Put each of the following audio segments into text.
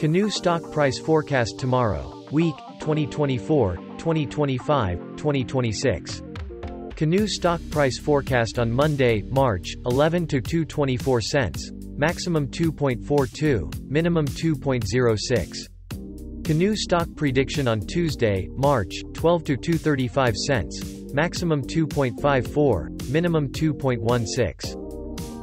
Canoo stock price forecast tomorrow, week, 2024, 2025, 2026. Canoo stock price forecast on Monday, March 11 to 2.24 cents, maximum 2.42, minimum 2.06. Canoo stock prediction on Tuesday, March 12 to 2.35 cents, maximum 2.54, minimum 2.16.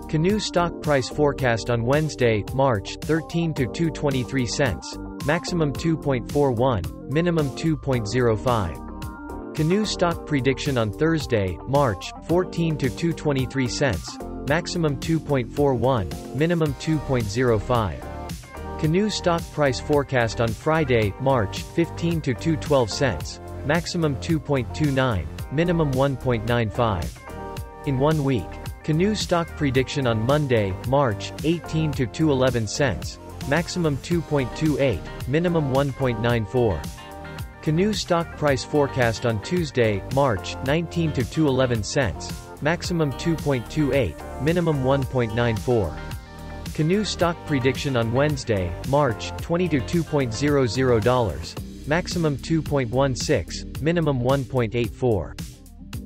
Canoo stock price forecast on Wednesday, March 13 to 2.23 cents, maximum 2.41, minimum 2.05. Canoo stock prediction on Thursday, March 14 to 2.23 cents, maximum 2.41, minimum 2.05. Canoo stock price forecast on Friday, March 15 to 2.12 cents, maximum 2.29, minimum 1.95. In one week. Canoo stock prediction on Monday, March 18 to 2.11 cents, maximum 2.28, minimum 1.94. Canoo stock price forecast on Tuesday, March 19 to 2.11 cents, maximum 2.28, minimum 1.94. Canoo stock prediction on Wednesday, March 20 to $2.00, maximum 2.16, minimum 1.84.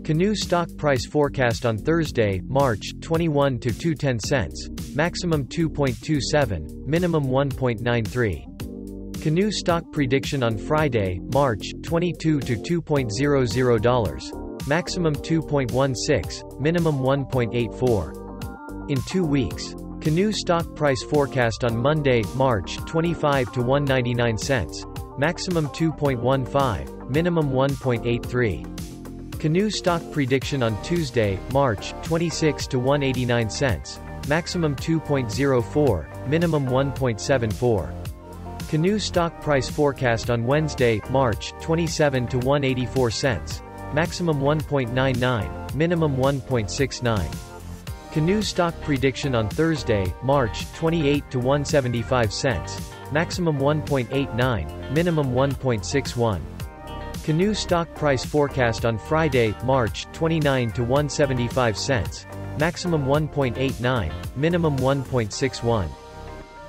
Canoo stock price forecast on Thursday, March 21 to 2.10 cents, maximum 2.27, minimum 1.93. Canoo stock prediction on Friday, March 22 to $2.00, maximum 2.16, minimum 1.84. In two weeks. Canoo stock price forecast on Monday, March 25 to 1.99 cents, maximum 2.15, minimum 1.83. Canoo stock prediction on Tuesday, March 26 to 1.89 cents, maximum 2.04, minimum 1.74. Canoo stock price forecast on Wednesday, March 27 to 184 cents. Maximum 1.99, minimum 1.69. Canoo stock prediction on Thursday, March 28 to 175 cents. Maximum 1.89, minimum 1.61. Canoo stock price forecast on Friday, March 29 to 175 cents. Maximum 1.89, minimum 1.61.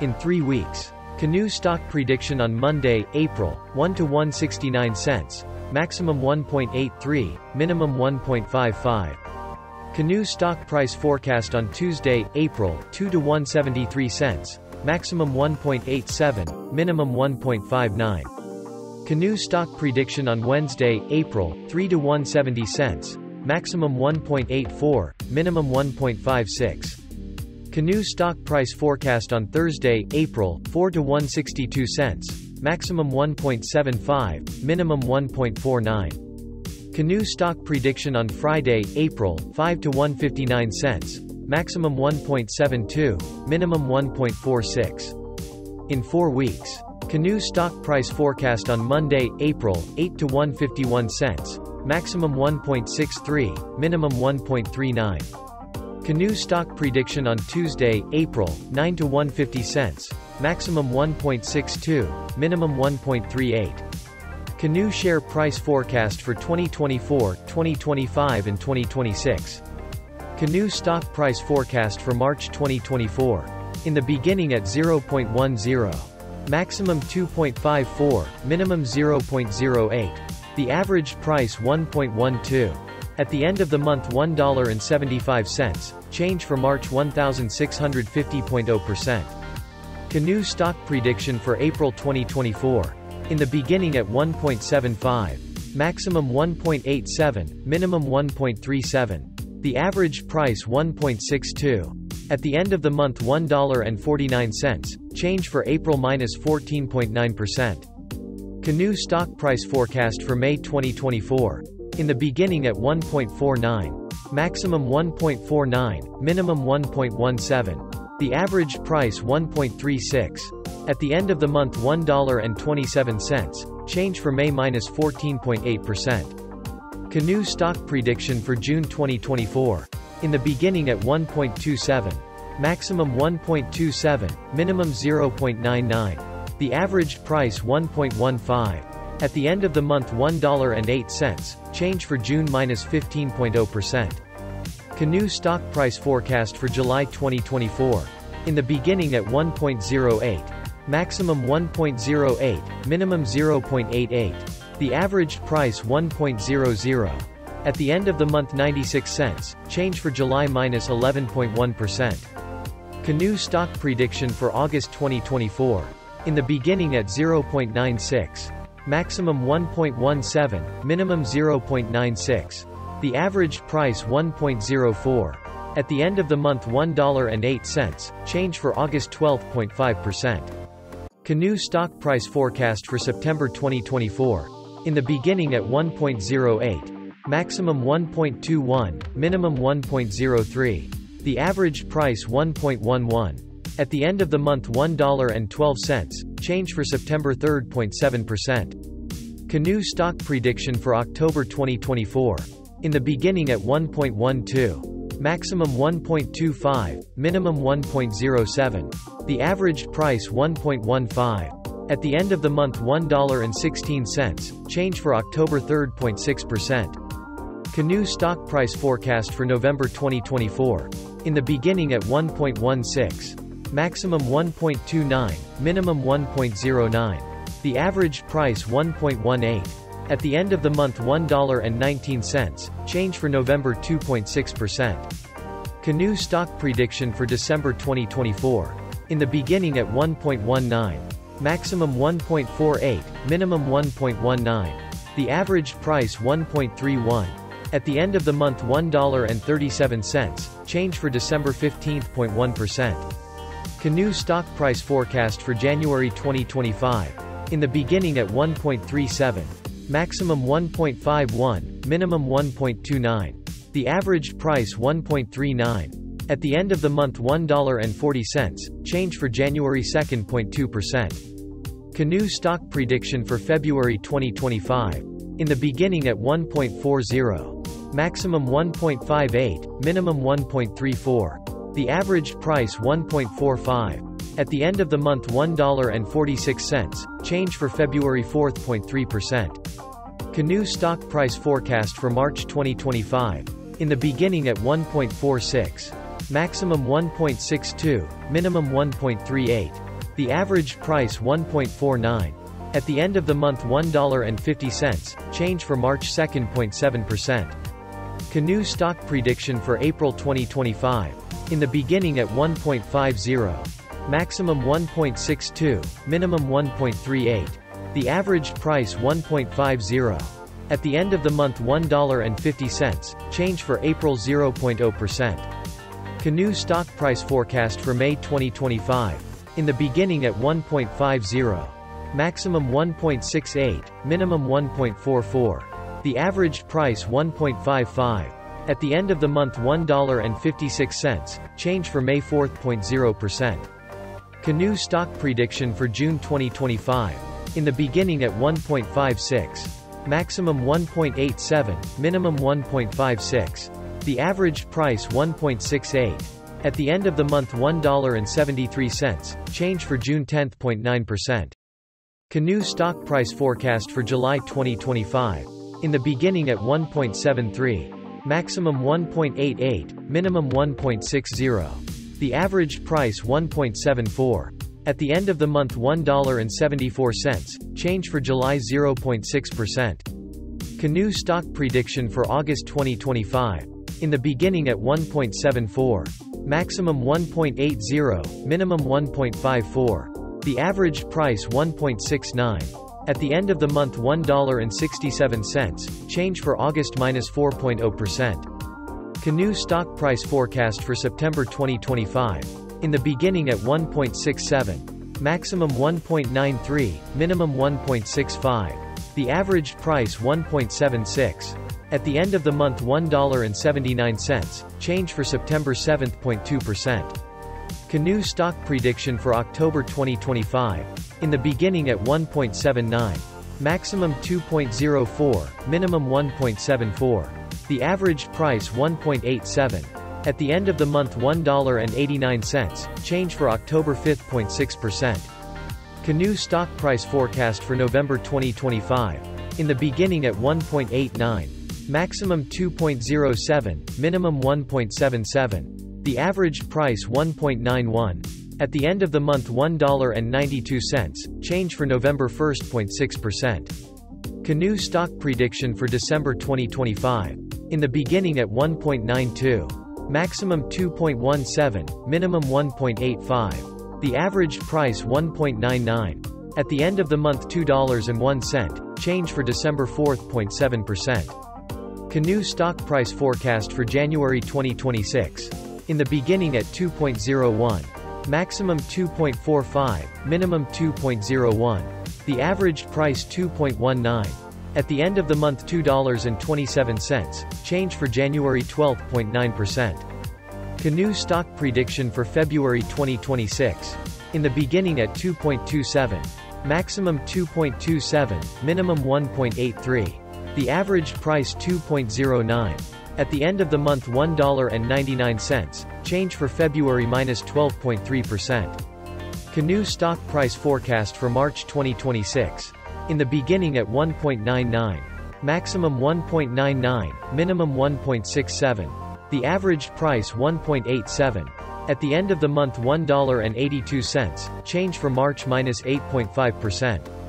In three weeks. Canoo stock prediction on Monday, April, 1 to 169 cents, maximum 1.83, minimum 1.55. Canoo stock price forecast on Tuesday, April, 2 to 173 cents, maximum 1.87, minimum 1.59. Canoo stock prediction on Wednesday, April, 3 to 170 cents, maximum 1.84, minimum 1.56. Canoo stock price forecast on Thursday, April, 4 to 162 cents, maximum 1.75, minimum 1.49. Canoo stock prediction on Friday, April, 5 to 159 cents, maximum 1.72, minimum 1.46. In 4 weeks. Canoo stock price forecast on Monday, April, 8 to 151 cents, maximum 1.63, minimum 1.39. Canoo stock prediction on Tuesday, April, 9 to 150 cents. Maximum 1.62, minimum 1.38. Canoo share price forecast for 2024, 2025 and 2026. Canoo stock price forecast for March 2024. In the beginning at 0.10. Maximum 2.54, minimum 0.08. The average price 1.12. At the end of the month $1.75, change for March 1650.0%. Canoo stock prediction for April 2024. In the beginning at 1.75. Maximum 1.87, minimum 1.37. The average price 1.62. At the end of the month $1.49, change for April minus 14.9%. Canoo stock price forecast for May 2024. In the beginning at 1.49. Maximum 1.49, minimum 1.17. The average price 1.36. At the end of the month $1.27, change for May minus 14.8%. Canoo stock prediction for June 2024. In the beginning at 1.27. Maximum 1.27, minimum 0.99. The averaged price 1.15. At the end of the month $1.08, change for June minus 15.0%. Canoo stock price forecast for July 2024. In the beginning at 1.08. maximum 1.08, minimum 0.88. The averaged price 1.00. At the end of the month 96 cents, change for July minus 11.1. Canoo stock prediction for August 2024. In the beginning at 0.96. Maximum 1.17, minimum 0.96. The average price 1.04. At the end of the month $1.08, change for August 12.5%. Canoo stock price forecast for September 2024. In the beginning at 1.08. Maximum 1.21, minimum 1.03. The average price 1.11. At the end of the month $1.12, change for September 3.7%. Canoo stock prediction for October 2024. In the beginning at 1.12. Maximum 1.25, minimum 1.07. The average price 1.15. At the end of the month $1.16, change for October 3.6%. Canoo stock price forecast for November 2024. In the beginning at 1.16 maximum 1.29, minimum 1.09. The average price 1.18. At the end of the month $1.19, change for November 2.6%. Canoo stock prediction for December 2024. In the beginning at 1.19. Maximum 1.48, minimum 1.19. The average price 1.31. At the end of the month $1.37, change for December 15.1%. Canoo stock price forecast for January 2025. In the beginning at 1.37. Maximum 1.51, minimum 1.29. The average price 1.39. At the end of the month $1.40, change for January 2.2%. Canoo stock prediction for February 2025. In the beginning at 1.40. Maximum 1.58, minimum 1.34. The average price 1.45. At the end of the month $1.46, change for February 4.3%. Canoo stock price forecast for March 2025. In the beginning at 1.46. Maximum 1.62, minimum 1.38. The average price 1.49. At the end of the month $1.50, change for March 2.7%. Canoo stock prediction for April 2025. In the beginning at 1.50. Maximum 1.62, minimum 1.38. The averaged price 1.50. At the end of the month $1.50, change for April 0.0%. Canoo stock price forecast for May 2025. In the beginning at 1.50. Maximum 1.68, minimum 1.44. The average price 1.55. At the end of the month $1.56, change for May 4.0%. Canoo stock prediction for June 2025. In the beginning at 1.56. Maximum 1.87, minimum 1.56. The average price 1.68. At the end of the month $1.73, change for June 10.9%. Canoo stock price forecast for July 2025. In the beginning at 1.73 maximum 1.88, minimum 1.60. The average price 1.74. At the end of the month $1.74, change for July 0.6%. Canoo stock prediction for August 2025. In the beginning at 1.74. Maximum 1.80, minimum 1.54. The average price 1.69. At the end of the month $1.67, change for August minus 4.0%. Canoo stock price forecast for September 2025. In the beginning at 1.67. Maximum 1.93, minimum 1.65. The average price 1.76. At the end of the month $1.79, change for September 7.2%. Canoo stock prediction for October 2025. In the beginning at 1.79. Maximum 2.04, minimum 1.74. The average price 1.87. At the end of the month $1.89, change for October 5.6%. Canoo stock price forecast for November 2025. In the beginning at 1.89. Maximum 2.07, minimum 1.77. The average price 1.91. At the end of the month $1.92, change for November 1.6%. Canoo stock prediction for December 2025. In the beginning at 1.92. Maximum 2.17, minimum 1.85. The averaged price 1.99. At the end of the month $2.01, change for December 4.7%. Canoo stock price forecast for January 2026. In the beginning at 2.01. Maximum 2.45, minimum 2.01. The averaged price 2.19. At the end of the month $2.27, change for January 12.9%. Canoo stock prediction for February 2026. In the beginning at 2.27. Maximum 2.27, minimum 1.83. The averaged price 2.09. At the end of the month $1.99, change for February minus 12.3%. Canoo stock price forecast for March 2026. In the beginning at 1.99. Maximum 1.99, minimum 1.67. The averaged price 1.87. At the end of the month $1.82, change for March minus 8.5%.